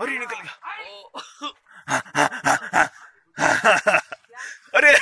अरे निकल गया। अरे।